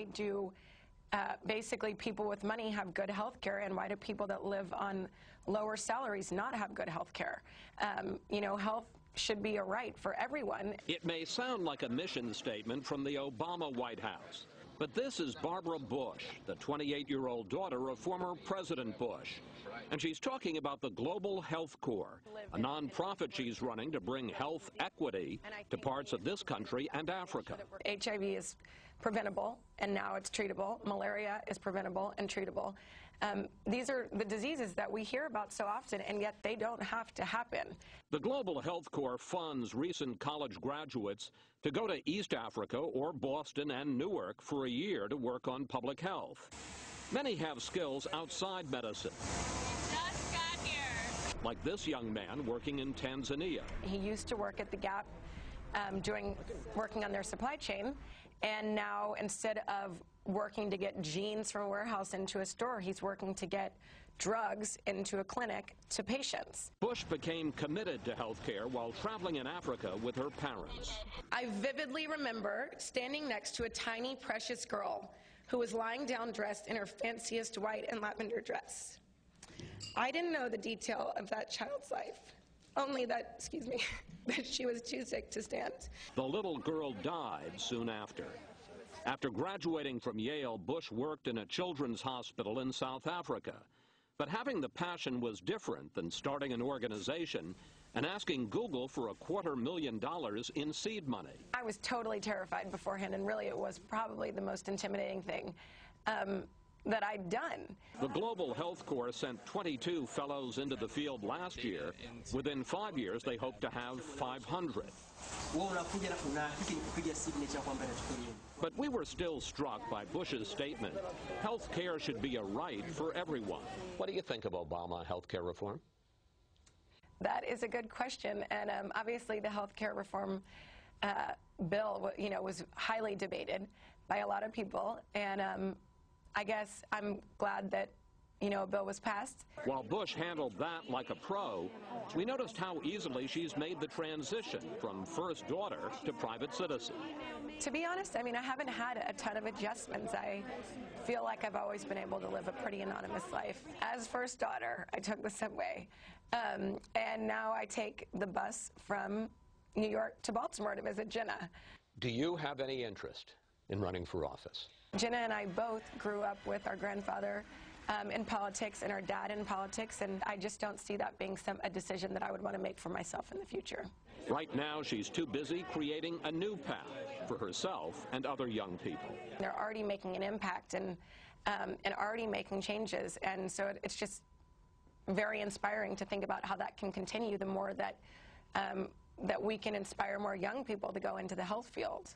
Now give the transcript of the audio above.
why do uh, basically people with money have good health care and why do people that live on lower salaries not have good health care? Um, you know, health should be a right for everyone. It may sound like a mission statement from the Obama White House. But this is Barbara Bush, the 28-year-old daughter of former President Bush. And she's talking about the Global Health Corps, a nonprofit she's running to bring health equity to parts of this country and Africa. HIV is preventable, and now it's treatable. Malaria is preventable and treatable. Um, these are the diseases that we hear about so often, and yet they don't have to happen. The Global Health Corps funds recent college graduates to go to East Africa or Boston and Newark for a year to work on public health. Many have skills outside medicine. Like this young man working in Tanzania. He used to work at the Gap um, doing working on their supply chain, and now instead of working to get jeans from a warehouse into a store, he's working to get drugs into a clinic to patients. Bush became committed to health care while traveling in Africa with her parents. I vividly remember standing next to a tiny, precious girl who was lying down dressed in her fanciest white and lavender dress. I didn't know the detail of that child's life. Only that, excuse me, that she was too sick to stand. The little girl died soon after. After graduating from Yale, Bush worked in a children's hospital in South Africa. But having the passion was different than starting an organization and asking Google for a quarter million dollars in seed money. I was totally terrified beforehand, and really it was probably the most intimidating thing. Um, that I'd done. The Global Health Corps sent 22 fellows into the field last year. Within five years, they hope to have 500. But we were still struck by Bush's statement, health care should be a right for everyone. What do you think of Obama health care reform? That is a good question, and um, obviously the health care reform uh, bill, you know, was highly debated by a lot of people, and um, I guess I'm glad that you know, a bill was passed. While Bush handled that like a pro, we noticed how easily she's made the transition from first daughter to private citizen. To be honest, I mean, I haven't had a ton of adjustments. I feel like I've always been able to live a pretty anonymous life. As first daughter, I took the subway, um, and now I take the bus from New York to Baltimore to visit Jenna. Do you have any interest in running for office? Jenna and I both grew up with our grandfather um, in politics and our dad in politics, and I just don't see that being some, a decision that I would want to make for myself in the future. Right now, she's too busy creating a new path for herself and other young people. They're already making an impact and, um, and already making changes, and so it, it's just very inspiring to think about how that can continue the more that, um, that we can inspire more young people to go into the health field.